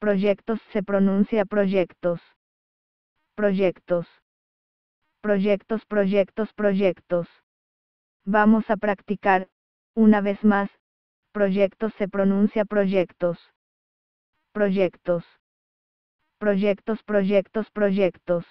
Proyectos se pronuncia proyectos. Proyectos. Proyectos, proyectos, proyectos. Vamos a practicar, una vez más, proyectos se pronuncia proyectos. Proyectos. Proyectos, proyectos, proyectos.